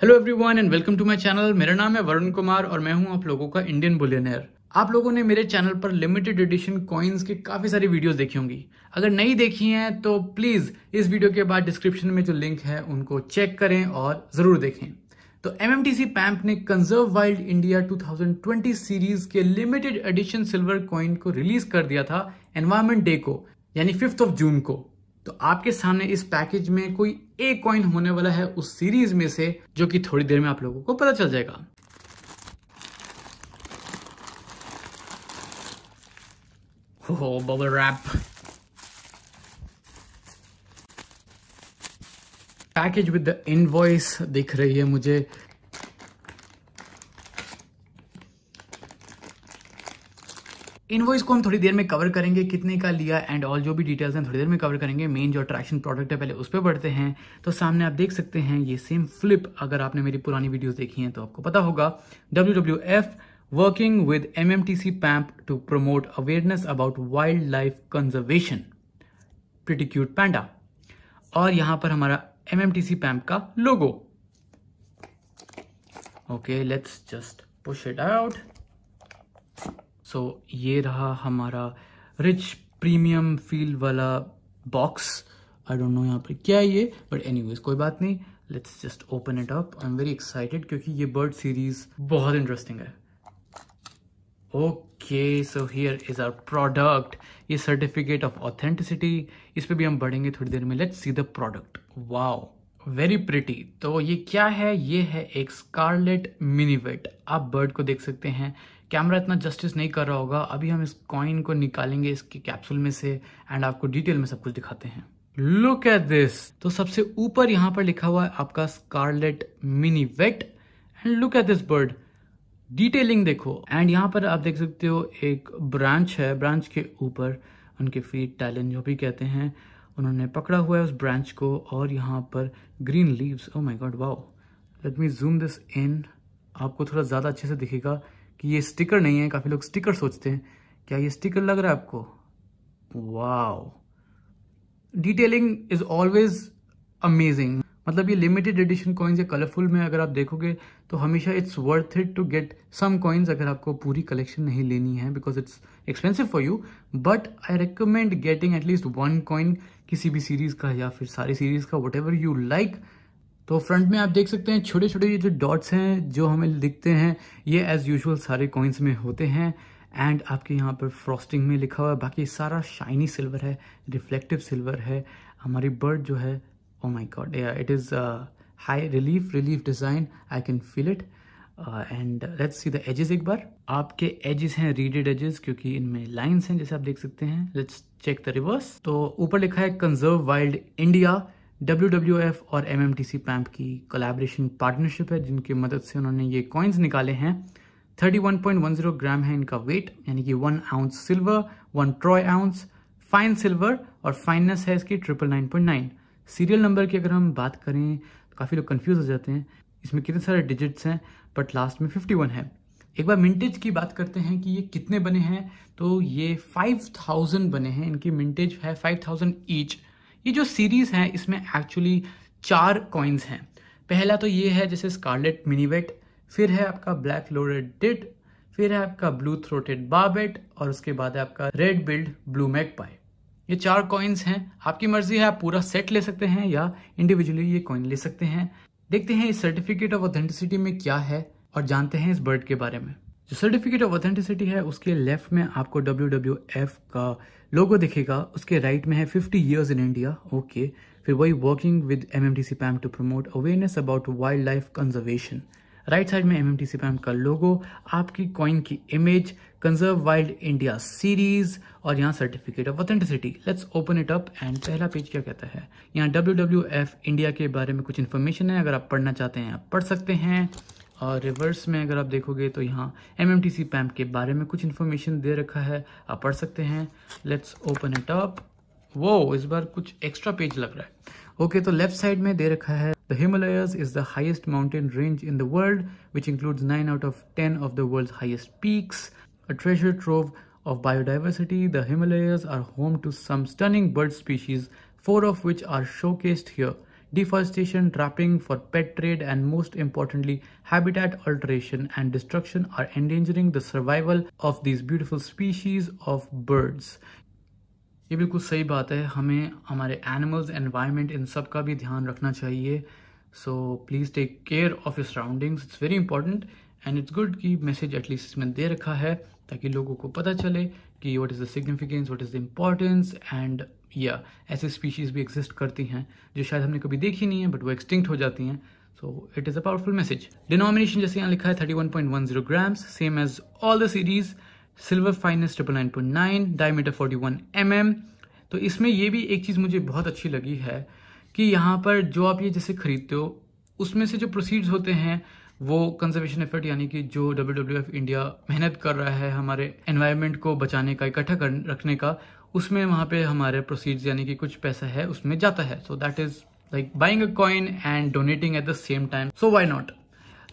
Hello everyone and welcome to my channel मेरा नाम है वरुण कुमार और मैं हूँ आप लोगों का इंडियन बुलियनर आप लोगों ने मेरे चैनल पर लिमिटेड एडिशन कॉइन्स की काफ़ी सारी वीडियोस देखी होंगी। अगर नहीं देखी हैं तो प्लीज़ इस वीडियो के बाद डिस्क्रिप्शन में जो लिंक है, उनको चेक करें और ज़रूर देखें। तो एम पैम्प ने कंजर्व वाइल्ड इंडिया 2020 सीरीज़ के लिमिटेड एडिशन सिल्वर कॉइन को रिलीज़ कर दिया था एनवायरमेंट डे को, यानी फिफ्थ ऑफ़ जून को। तो आपके सामने इस पैकेज में कोई एक कॉइन होने वाला है उस सीरीज़ में से, जो कि थोड़ी देर में आप लोगों को पता चल जाएगा। हो bubble wrap package with the invoice दिख रही है मुझे। इनवॉइस को हम थोड़ी देर में कवर करेंगे, कितने का लिया एंड ऑल जो भी डिटेल्स हैं थोड़ी देर में कवर करेंगे। मेन जो अट्रैक्शन प्रोडक्ट है, पहले उस पर बढ़ते हैं। तो सामने आप देख सकते हैं, ये सेम फ्लिप अगर आपने मेरी पुरानी वीडियोस देखी हैं तो आपको पता होगा। W W F working with M M T C PAMP to promote awareness about wildlife conservation pretty cute panda और यहाँ पर हमारा M M T C PAMP का logo okay let's just push it out so ये रहा हमारा rich premium feel वाला box I don't know यहाँ पर क्या है ये बट एनी कोई बात नहीं. Let's just open it up I am very excited क्योंकि ये बर्ड सीरीज़ बहुत इंटरेस्टिंग है. Okay so here is our product ये सर्टिफिकेट ऑफ़ ऑथेंटिसिटी इस पर भी हम बढ़ेंगे थोड़ी देर में. Let's see the product wow very pretty तो ये क्या है? ये है एक स्कारलेट मिनीवेट आप बर्ड को देख सकते हैं. कैमरा इतना जस्टिस नहीं कर रहा होगा। अभी हम इस कॉइन को निकालेंगे इसके कैप्सूल में से एंड आपको डिटेल में सब कुछ दिखाते हैं। लुक एट दिस तो सबसे ऊपर यहाँ पर लिखा हुआ है आपका scarlet minivet and look at this bird detailing देखो। एंड यहाँ पर आप देख सकते हो एक ब्रांच है ब्रांच के ऊपर उनके फीट टैलेंट जो भी कहते हैं, उन्होंने पकड़ा हुआ है उस ब्रांच को और यहाँ पर green leaves oh my god wow let me zoom this in आपको थोड़ा ज़्यादा अच्छे से दिखेगा। कि ये स्टिकर नहीं है, काफ़ी लोग स्टिकर सोचते हैं। क्या ये स्टिकर लग रहा है आपको? Wow detailing is always amazing मतलब ये लिमिटेड एडिशन कॉइन्स या कलरफुल में अगर आप देखोगे तो हमेशा it's worth it to get some coins अगर आपको पूरी कलेक्शन नहीं लेनी है because it's expensive for you but I recommend getting at least one coin किसी भी सीरीज़ का या फिर सारी सीरीज़ का वट एवर यू लाइक तो फ्रंट में आप देख सकते हैं छोटे छोटे ये जो डॉट्स हैं, जो हमें दिखते हैं, ये एज यूजल सारे कॉइन्स में होते हैं एंड आपके यहाँ पर फ्रॉस्टिंग में लिखा हुआ है, बाकी सारा शाइनी सिल्वर है रिफ्लेक्टिव सिल्वर है, हमारी बर्ड जो है ओ my god it is high relief relief design I can feel it and let's see the edges एक बार। आपके एजेस हैं रीडेड एजेस क्योंकि इनमें लाइंस हैं, जैसे आप देख सकते हैं। लेट्स चेक द रिवर्स तो ऊपर लिखा है conserve wild India W W F और M M T C PAMP की कोलैबोरेशन पार्टनरशिप है, जिनकी मदद से उन्होंने ये कॉइन्स निकाले हैं। 31.10 ग्राम है इनका वेट यानी कि one ounce silver one troy ounce fine silver और फाइननेस है इसकी triple nine point nine serial number की अगर हम बात करें तो काफ़ी लोग कन्फ्यूज़ हो जाते हैं। इसमें कितने सारे डिजिट्स हैं बट लास्ट में 51 है। एक बार मिंटेज की बात करते हैं कि ये कितने बने हैं तो ये 5000 बने हैं। इनकी मिंटेज है 5000 ईच ये जो सीरीज़ है, इसमें एक्चुअली चार कॉइन्स हैं। पहला तो ये है, जैसे स्कारलेट मिनीवेट फिर है आपका ब्लैक लोडेड डिट फिर है आपका ब्लू थ्रोटेड बाबेट और उसके बाद है आपका red billed blue magpie ये चार कॉइन्स हैं। आपकी मर्ज़ी है, आप पूरा सेट ले सकते हैं या इंडिविजुअली ये कॉइन ले सकते हैं। देखते हैं इस सर्टिफिकेट ऑफ़ ऑथेंटिसिटी में क्या है, और जानते हैं इस बर्ड के बारे में। जो सर्टिफिकेट ऑफ़ ऑथेंटिसिटी है, उसके लेफ़्ट में आपको एफ़ का लोगो दिखेगा। उसके राइट में है 50 इयर्स इन इंडिया ओके फिर वही working with M M T C PAMP to promote awareness about wildlife conservation right side में M M T C PAMP का लोगो आपकी कॉइन की image conserve wild India series और यहाँ certificate of authenticity let's open it up and पहला page क्या कहता है? यहाँ डब्ल्यू डब्ल्यू एफ़ इंडिया के बारे में कुछ इन्फॉर्मेशन है। अगर आप पढ़ना चाहते हैं, आप पढ़ सकते हैं। रिवर्स में अगर आप देखोगे तो यहाँ एम एम टी के बारे में कुछ इन्फॉर्मेशन दे रखा है। आप पढ़ सकते हैं। लेट्स ओपन इट अप वो इस बार कुछ एक्स्ट्रा पेज लग रहा है। ओके okay, तो लेफ़्ट साइड में दे रखा है। The Himalayas is the highest mountain range in the world which includes nine out of ten of the world highest peaks a treasure trove of biodiversity, the Himalayas are home to some stunning bird species, four of which are showcased here. Deforestation, trapping for pet trade, and most importantly, habitat alteration and destruction are endangering the survival of these beautiful species of birds. ये बिल्कुल सही बात है हमें हमारे animals environment in सब का भी ध्यान रखना चाहिए so please take care of your surroundings it's very important and it's good कि मैसेज एटलीस्ट इसमें दे रखा है ताकि लोगों को पता चले कि what is the significance what is the importance and या ऐसे स्पीशीज़ भी एग्जिस्ट करती हैं, जो शायद हमने कभी देखी नहीं है बट वो एक्सटिंक्ट हो जाती हैं. So it is a powerful message denomination जैसे यहाँ लिखा है thirty one point one zero grams same as all the series silver fineness triple nine point nine diameter forty one M M तो इसमें ये भी एक चीज़ मुझे बहुत अच्छी लगी है कि यहाँ पर जो आप ये जैसे खरीदते हो, उसमें से जो प्रोसीड्स होते हैं वो कंजर्वेशन एफर्ट यानी कि जो डब्ल्यू डब्ल्यू एफ़ इंडिया मेहनत कर रहा है हमारे एनवायरनमेंट को बचाने का, इकट्ठा कर, रखने का, उसमें वहाँ पे हमारे प्रोसीड्स यानी कि कुछ पैसा है, उसमें जाता है। So that is like buying a coin and donating at the same time so why not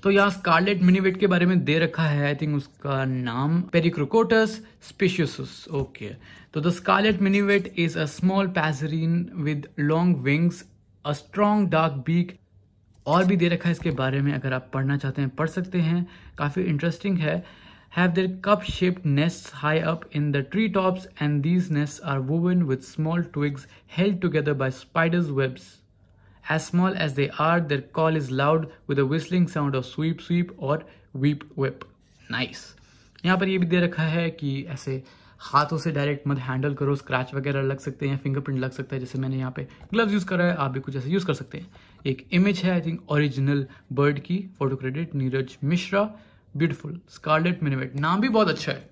तो यहाँ स्कारलेट मिनीवेट के बारे में दे रखा है आई थिंक उसका नाम पेरिक्रोकोटस स्पेशियस ओके तो the scarlet minivet is a small passerine with long wings a strong dark beak और भी दे रखा है इसके बारे में, अगर आप पढ़ना चाहते हैं, पढ़ सकते हैं। काफ़ी इंटरेस्टिंग है। Have their cup shape nest high up in the tree tops and these nest are woven with small twigs held together by spiders webs as small as they are their call is loud with a whistling sound of sweep sweep और weep वेप nice यहाँ पर यह भी दे रखा है कि ऐसे हाथों से डायरेक्ट मत हैंडल करो स्क्रैच वगैरह लग सकते हैं फिंगरप्रिंट लग सकता है, जैसे मैंने यहाँ पे ग्लव्स यूज़ करा है, आप भी कुछ ऐसे यूज़ कर सकते हैं। एक इमेज है आई थिंक ओरिजिनल बर्ड की photo credit Neeraj Mishra beautiful scarlet minivet नाम भी बहुत अच्छा है।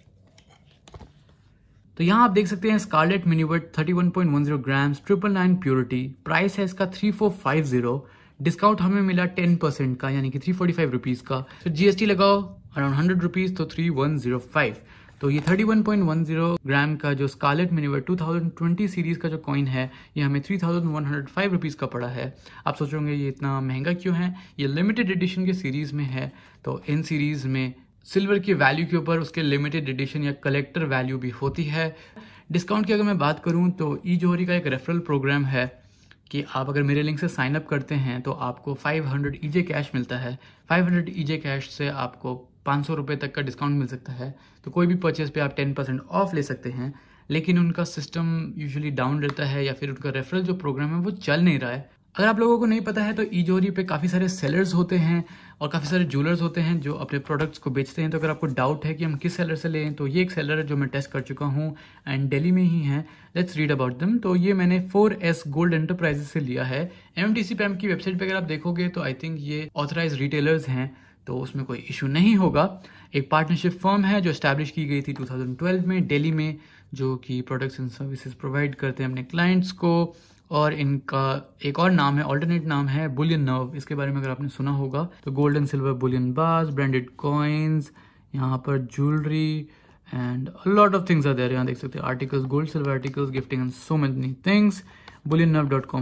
तो यहाँ आप देख सकते हैं scarlet minivet 31.10 grams triple nine purity price है इसका 3450 डिस्काउंट हमें मिला 10 परसेंट का, यानी कि 345 रुपीज़ का। तो जीएसटी लगाओ अराउंड हंड्रेड रुपीज़ तो 3105 तो ये 31.10 ग्राम का जो स्कारलेट मिनीवर 2020 सीरीज़ का जो कॉइन है, ये हमें 3105 रुपीस का पड़ा है। आप सोच सोचोगे ये इतना महँगा क्यों है? ये लिमिटेड एडिशन के सीरीज़ में है तो इन सीरीज़ में सिल्वर की वैल्यू के ऊपर उसके लिमिटेड एडिशन या कलेक्टर वैल्यू भी होती है। डिस्काउंट की अगर मैं बात करूँ तो ई जोहरी का एक रेफरल प्रोग्राम है कि आप अगर मेरे लिंक से साइन अप करते हैं तो आपको 500 हंड्रेड ईजे कैश मिलता है। 500 हंड्रेड ईजे कैश से आपको पाँच सौ रुपये तक का डिस्काउंट मिल सकता है। तो कोई भी परचेज पे आप टेन परसेंट ऑफ़ ले सकते हैं, लेकिन उनका सिस्टम यूजुअली डाउन रहता है या फिर उनका रेफरल जो प्रोग्राम है वो चल नहीं रहा है। अगर आप लोगों को नहीं पता है तो ईजोरी पे काफ़ी सारे सेलर्स होते हैं और काफ़ी सारे ज्वेलर्स होते हैं जो अपने प्रोडक्ट्स को बेचते हैं। तो अगर आपको डाउट है कि हम किस सेलर से लें तो ये एक सेलर है जो मैं टेस्ट कर चुका हूँ एंड दिल्ली में ही है। लेट्स रीड अबाउट दम तो ये मैंने फोर एस गोल्ड एंटरप्राइजेस से लिया है। एम टी की वेबसाइट पर अगर आप देखोगे तो आई थिंक ये ऑथराइज रिटेलर्स हैं। तो उसमें कोई इशू नहीं होगा। एक पार्टनरशिप फर्म है जो स्टैब्लिश की गई थी 2012 में दिल्ली में, जो कि प्रोडक्ट्स एंड सर्विसेज़ प्रोवाइड करते हैं अपने क्लाइंट्स को। और इनका एक और नाम है ऑल्टरनेट नाम है बुलियन नर्व इसके बारे में अगर आपने सुना होगा तो gold and silver bullion bars branded coins यहाँ पर jewellery and lot of things are there यहाँ देख सकते हैं articles gold silver articles gifting and so many things bullion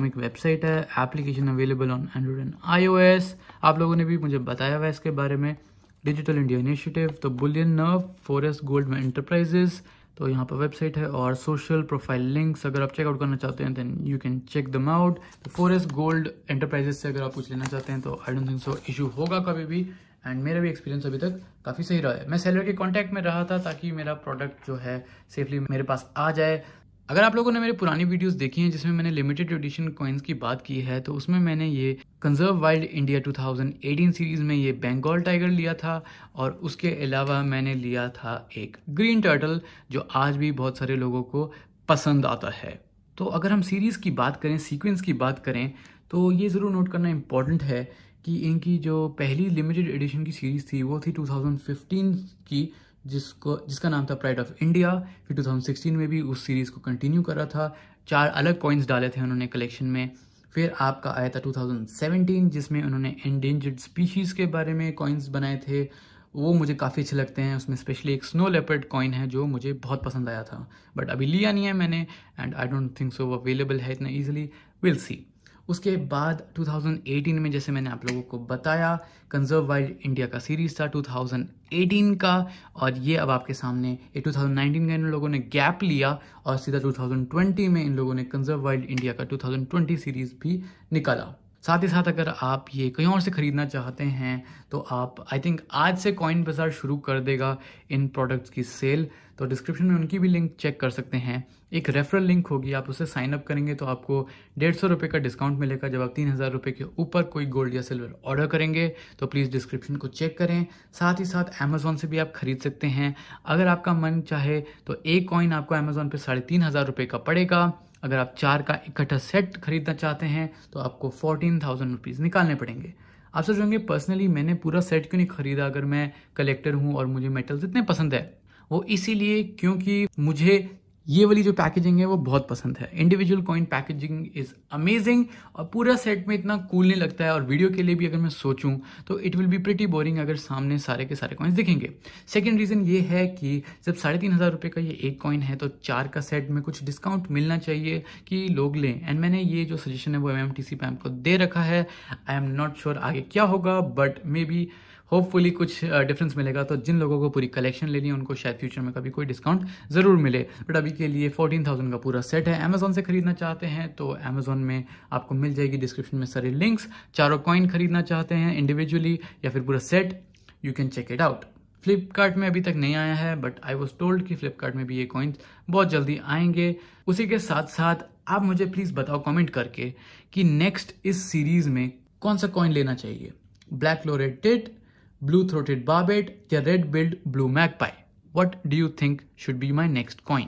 एक वेबसाइट है application available on Android and iOS आप लोगों ने भी मुझे बताया हुआ है इसके बारे में। डिजिटल इंडिया इनिशिएटिव तो बुलियन नर्व फॉरेस्ट गोल्ड में एंटरप्राइजेस तो यहाँ पर वेबसाइट है और सोशल प्रोफ़ाइल लिंक्स अगर आप चेकआउट करना चाहते हैं then you can check them out तो फॉरेस्ट गोल्ड एंटरप्राइजेस से अगर आप कुछ लेना चाहते हैं तो I don't think so issue होगा कभी भी। एंड मेरा भी एक्सपीरियंस अभी तक काफ़ी सही रहा है। मैं सेलर के कॉन्टैक्ट में रहा था ताकि मेरा प्रोडक्ट जो है सेफली मेरे पास आ जाए। अगर आप लोगों ने मेरी पुरानी वीडियोस देखी हैं जिसमें मैंने लिमिटेड एडिशन कॉइन्स की बात की है तो उसमें मैंने ये कंजर्व वाइल्ड इंडिया 2018 सीरीज़ में ये बंगाल टाइगर लिया था और उसके अलावा मैंने लिया था एक ग्रीन टर्टल जो आज भी बहुत सारे लोगों को पसंद आता है। तो अगर हम सीरीज़ की बात करें सीक्वेंस की बात करें तो ये ज़रूर नोट करना इंपॉर्टेंट है कि इनकी जो पहली लिमिटेड एडिशन की सीरीज़ थी, वो थी 2015 की। जिसको, जिसका नाम था प्राइड ऑफ़ इंडिया फिर 2016 में भी उस सीरीज़ को कंटिन्यू करा था। चार अलग कॉइन्स डाले थे उन्होंने कलेक्शन में। फिर आपका आया था 2017 जिसमें उन्होंने एंडेंजर्ड स्पीशीज़ के बारे में कॉइन्स बनाए थे। वो मुझे काफ़ी अच्छे लगते हैं। उसमें स्पेशली एक स्नो लेपर्ड कॉइन है, जो मुझे बहुत पसंद आया था। बट अभी लिया नहीं है मैंने and I don't think so वो अवेलेबल है इतना ईजिली विल सी उसके बाद 2018 में जैसे मैंने आप लोगों को बताया कंजर्व वाइल्ड इंडिया का सीरीज़ था 2018 का, और ये अब आपके सामने, ये 2019 का इन लोगों ने गैप लिया, और सीधा 2020 में इन लोगों ने कंजर्व वाइल्ड इंडिया का 2020 सीरीज़ भी निकाला। साथ ही साथ अगर आप ये कहीं और से ख़रीदना चाहते हैं तो आप आई थिंक आज से कॉइन बाज़ार शुरू कर देगा इन प्रोडक्ट्स की सेल तो डिस्क्रिप्शन में उनकी भी लिंक चेक कर सकते हैं। एक रेफरल लिंक होगी, आप उसे साइन अप करेंगे तो आपको डेढ़ सौ रुपये का डिस्काउंट मिलेगा। जब आप तीन हज़ार रुपये के ऊपर कोई गोल्ड या सिल्वर ऑर्डर करेंगे तो प्लीज़ डिस्क्रिप्शन को चेक करें। साथ ही साथ अमेजोन से भी आप खरीद सकते हैं। अगर आपका मन चाहे तो एक कॉइन आपको अमेजोन पर साढ़े तीन हज़ार रुपये का पड़ेगा। अगर आप चार का इकट्ठा सेट खरीदना चाहते हैं तो आपको फोर्टीन थाउज़ेंड रुपीज़ निकालने पड़ेंगे। आप सोच रहे पर्सनली मैंने पूरा सेट क्यों नहीं खरीदा अगर मैं कलेक्टर हूँ और मुझे मेटल्स इतने पसंद है? वो इसीलिए क्योंकि मुझे ये वाली जो पैकेजिंग है, वो बहुत पसंद है। Individual coin packaging is amazing और पूरा सेट में इतना कूल नहीं लगता है और वीडियो के लिए भी अगर मैं सोचूं तो it will be pretty boring अगर सामने सारे के सारे कॉइन्स दिखेंगे। सेकेंड रीजन ये है कि जब साढ़े तीन हज़ार रुपये का ये एक कॉइन है तो चार का सेट में कुछ डिस्काउंट मिलना चाहिए कि लोग लें। एंड मैंने ये जो सजेशन है, वो M M T C PAMP को दे रखा है। आई एम नॉट श्योर आगे क्या होगा बट मे बी होपफुली कुछ डिफरेंस मिलेगा। तो जिन लोगों को पूरी कलेक्शन लेनी है, उनको शायद फ्यूचर में कभी कोई डिस्काउंट ज़रूर मिले। बट अभी के लिए फोर्टीन थाउज़ेंड का पूरा सेट है। अमेजोन से खरीदना चाहते हैं तो अमेजोन में आपको मिल जाएगी डिस्क्रिप्शन में सारे लिंक्स चारों कॉइन खरीदना चाहते हैं इंडिविजुअली या फिर पूरा set you can check it out Flipkart में अभी तक नहीं आया है बट आई वॉज़ टोल्ड कि फ्लिपकार्ट में भी ये कॉइन्स बहुत जल्दी आएँगे। उसी के साथ साथ आप मुझे प्लीज़ बताओ कमेंट करके कि नेक्स्ट इस सीरीज़ में कौन सा कॉइन लेना चाहिए? ब्लैक लोरेटेड blue throated barbet या red billed blue magpie. What do you think should be my next coin?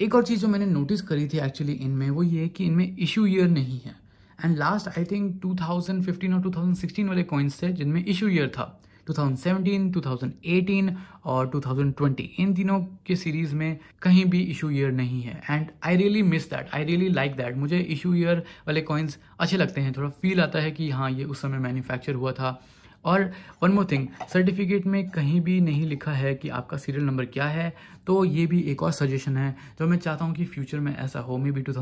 एक और चीज़ जो मैंने नोटिस करी थी एक्चुअली इनमें वो ये कि इनमें इशू ईयर नहीं है। एंड लास्ट आई थिंक 2015 और 2016 वाले कॉइन्स थे जिनमें इशू ईयर था। 2017, 2018 और 2020 इन तीनों के सीरीज़ में कहीं भी इशू ईयर नहीं है। And I really miss that I really like that मुझे इशू ईयर वाले कॉइन्स अच्छे लगते हैं। थोड़ा फील आता है कि हाँ ये उस समय मैन्युफैक्चर हुआ था। और वन मोर थिंग सर्टिफिकेट में कहीं भी नहीं लिखा है कि आपका सीरियल नंबर क्या है तो ये भी एक और सजेशन है, जो मैं चाहता हूँ कि फ्यूचर में ऐसा हो मे बी टू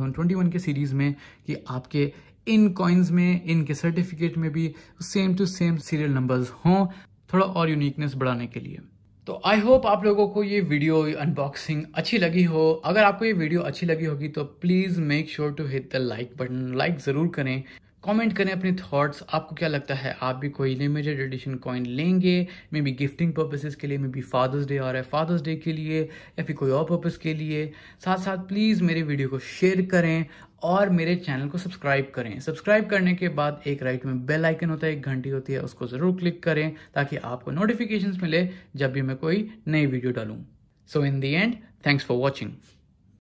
के सीरीज़ में, कि आपके इन कॉइन्स में इनके सर्टिफिकेट में भी same to same serial numbers हों, थोड़ा और यूनिकनेस बढ़ाने के लिए। तो आई होप आप लोगों को ये वीडियो अनबॉक्सिंग अच्छी लगी हो। अगर आपको ये वीडियो अच्छी लगी होगी तो please make sure to hit the like button like ज़रूर करें। कमेंट करें अपने थॉट्स आपको क्या लगता है? आप भी कोई लिमिटेड एडिशन कॉइन लेंगे मे बी गिफ्टिंग पर्पसेस के लिए मे बी फादर्स डे आ रहा है फादर्स डे के लिए, या फिर कोई और पर्पस के लिए। साथ साथ प्लीज़ मेरे वीडियो को शेयर करें और मेरे चैनल को सब्सक्राइब करें। सब्सक्राइब करने के बाद एक राइट में बेल आइकन होता है, एक घंटी होती है, उसको ज़रूर क्लिक करें ताकि आपको नोटिफिकेशन मिले जब भी मैं कोई नई वीडियो डालूँ। So in the end thanks for watching